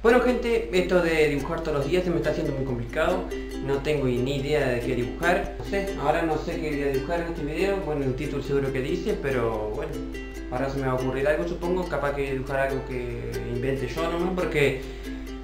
Bueno gente, esto de dibujar todos los días se me está haciendo muy complicado. No tengo ni idea de qué dibujar. No sé, ahora no sé qué voy a dibujar en este video. Bueno, el título seguro que dice, pero bueno Ahora se me va a ocurrir algo supongo. Capaz que dibujar algo que invente yo nomás Porque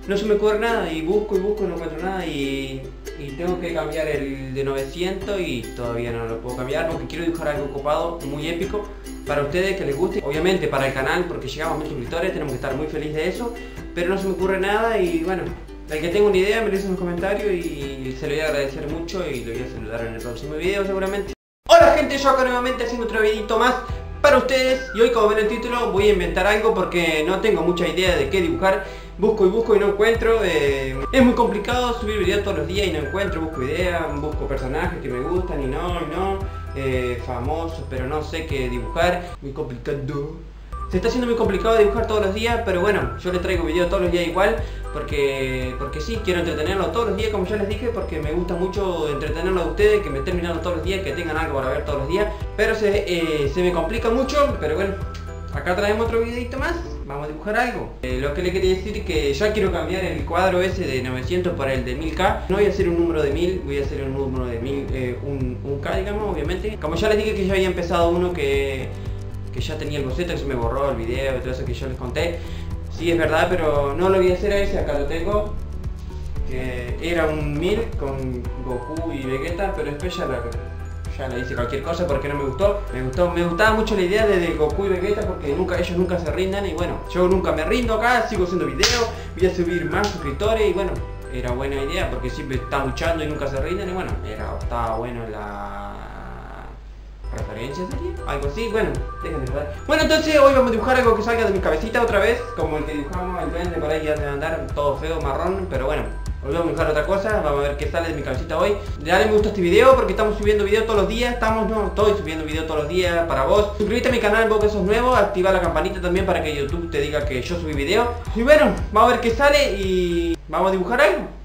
no se me ocurre nada. Y busco y busco y no encuentro nada. Y, y, tengo que cambiar el de 900 y todavía no lo puedo cambiar porque quiero dibujar algo copado, muy épico para ustedes que les guste, obviamente para el canal porque llegamos a mil suscriptores, tenemos que estar muy felices de eso pero no se me ocurre nada y bueno, el que tenga una idea me lo dice en los comentarios y se lo voy a agradecer mucho y lo voy a saludar en el próximo video seguramente. Hola gente, yo acá nuevamente haciendo otro videito más para ustedes y hoy como ven el título voy a inventar algo porque no tengo mucha idea de qué dibujar busco y busco y no encuentro eh, es muy complicado subir videos todos los días y no encuentro busco ideas busco personajes que me gustan y no y no eh, famosos pero no sé qué dibujar. Muy complicado. Se está haciendo muy complicado dibujar todos los días, pero bueno, yo les traigo videos todos los días igual, porque, porque sí, quiero entretenerlos todos los días, como ya les dije, porque me gusta mucho entretenerlos a ustedes, que me estén mirando todos los días, que tengan algo para ver todos los días, pero se, eh, me complica mucho, pero bueno, acá traemos otro videito más, vamos a dibujar algo. Eh, lo que le quería decir es que ya quiero cambiar el cuadro ese de 900 para el de 1000k, no voy a hacer un número de 1000, voy a hacer un número de 1000, eh, un, un K digamos, obviamente. Como ya les dije que ya había empezado uno que que ya tenía el boceto, que se me borró el video y todo eso que yo les conté. Sí, es verdad, pero no lo voy a hacer a ese, acá lo tengo. Que era un 1000 con Goku y Vegeta, pero después ya, ya le hice cualquier cosa porque no me gustó. Me gustó, me gustaba mucho la idea de, Goku y Vegeta porque nunca, ellos nunca se rindan y bueno, yo nunca me rindo acá, sigo haciendo videos, voy a subir más suscriptores y bueno, era buena idea porque siempre está luchando y nunca se rinden y bueno, era, estaba bueno la referencia sería, algo así, bueno, déjenme ver. Bueno, entonces hoy vamos a dibujar algo que salga de mi cabecita otra vez, como el que dibujamos el duende por ahí ya se va a andar todo feo, marrón, pero bueno, hoy vamos a dibujar otra cosa, vamos a ver qué sale de mi cabecita hoy. Dale me gusta a este video porque estamos subiendo video todos los días, estamos, no, estoy subiendo video todos los días para vos. Suscríbete a mi canal vos que sos nuevo, activa la campanita también para que YouTube te diga que yo subí video. Y bueno, vamos a ver qué sale y vamos a dibujar algo.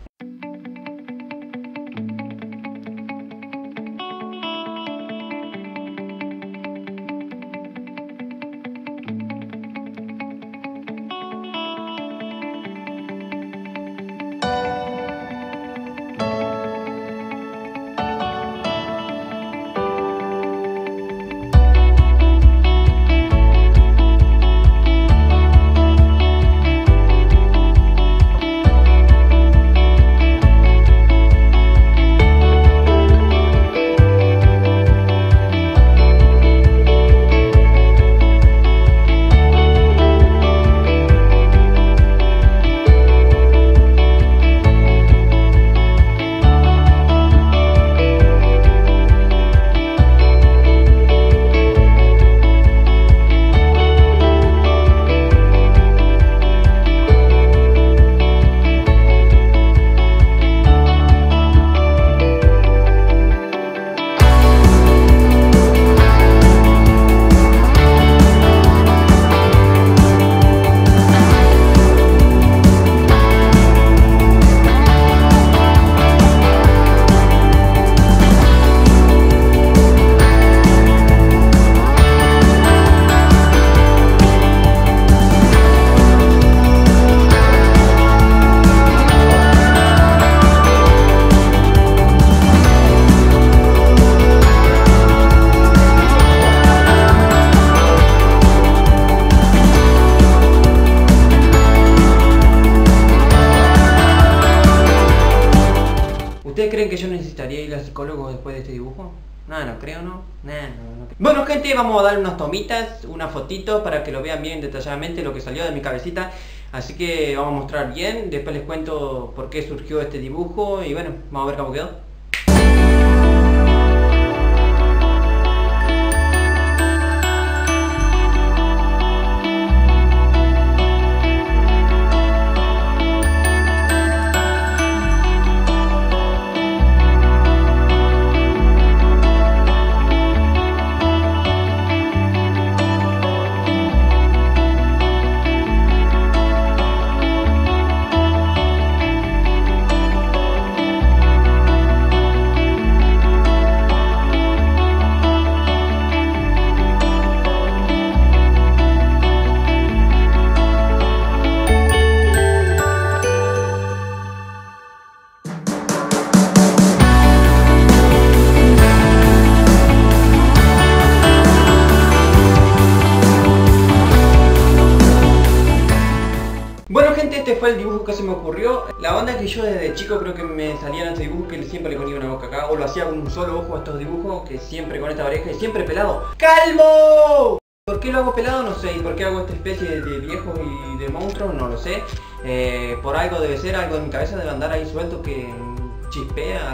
Psicólogo después de este dibujo? No, no creo, ¿no? no, no. Bueno, gente, vamos a dar unas tomitas, unas fotitos para que lo vean bien detalladamente lo que salió de mi cabecita. Así que vamos a mostrar bien, después les cuento por qué surgió este dibujo y bueno, vamos a ver cómo quedó. El dibujo que se me ocurrió. La onda que yo desde chico creo que me salían estos dibujos que siempre le ponía una boca acá. O lo hacía con un solo ojo a estos dibujos, que siempre con esta oreja y siempre pelado. ¡Calmo! ¿Por qué lo hago pelado? No sé. ¿Y por qué hago esta especie de viejos y de monstruos? No lo sé. Eh, por algo debe ser, algo en mi cabeza debe andar ahí suelto que chispea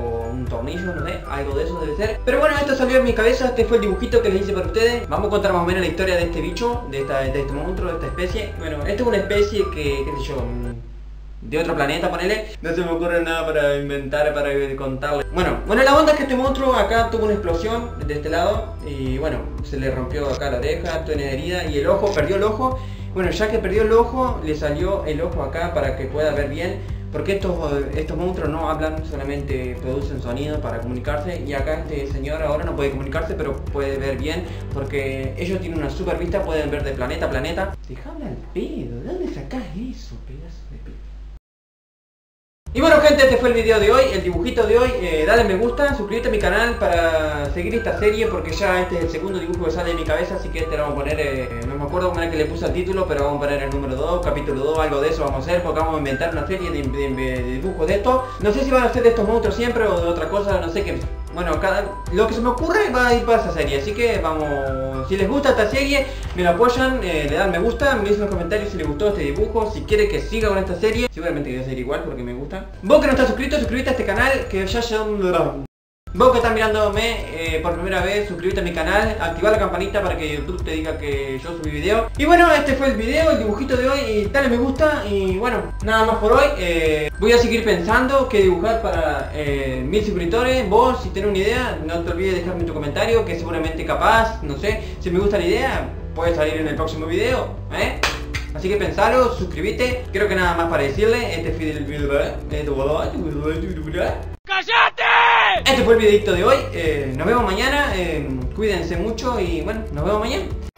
o un tornillo, no sé, algo de eso debe ser. Pero bueno, esto salió en mi cabeza, este fue el dibujito que les hice para ustedes. Vamos a contar más o menos la historia de este bicho, de, esta, de este monstruo, de esta especie. Bueno, esta es una especie que, qué sé yo, de otro planeta, ponele. No se me ocurre nada para inventar, para contarle. Bueno, bueno, la onda es que este monstruo acá tuvo una explosión de este lado y bueno, se le rompió acá la oreja, tiene herida y el ojo, perdió el ojo. Bueno, ya que perdió el ojo, le salió el ojo acá para que pueda ver bien porque estos, estos monstruos no hablan, solamente producen sonido para comunicarse y acá este señor ahora no puede comunicarse pero puede ver bien porque ellos tienen una super vista, pueden ver de planeta a planeta. Déjame al pedo, ¿de dónde sacás eso, pedazo de pedo? Y bueno gente, este fue el video de hoy, el dibujito de hoy, eh, dale me gusta, suscríbete a mi canal para seguir esta serie porque ya este es el segundo dibujo que sale de mi cabeza, así que este lo vamos a poner, eh, no me acuerdo cómo era que le puse el título, pero vamos a poner el número 2, capítulo 2, algo de eso vamos a hacer porque vamos a inventar una serie de, de dibujos de esto. No sé si van a ser de estos monstruos siempre o de otra cosa, no sé qué bueno, cada, lo que se me ocurre va a ir para esa serie, así que vamos, si les gusta esta serie, me lo apoyan, eh, le dan me gusta, me dicen en los comentarios si les gustó este dibujo, si quiere que siga con esta serie, seguramente voy a seguir igual porque me gusta. Vos que no estás suscrito, suscríbete a este canal, que ya son... Vos que estás mirándome eh, por primera vez, suscríbete a mi canal, activa la campanita para que YouTube te diga que yo subí video. Y bueno, este fue el video, el dibujito de hoy, y dale me gusta, y bueno, nada más por hoy. Eh, voy a seguir pensando qué dibujar para eh, mil suscriptores. Vos, si tenés una idea, no te olvides de dejarme tu comentario, que seguramente capaz, no sé, si me gusta la idea, puede salir en el próximo video, ¿eh? Así que pensalo, suscríbete, creo que nada más para decirle, este fue el video. Este fue el videito de hoy. Eh, nos vemos mañana. Eh, cuídense mucho y bueno, nos vemos mañana.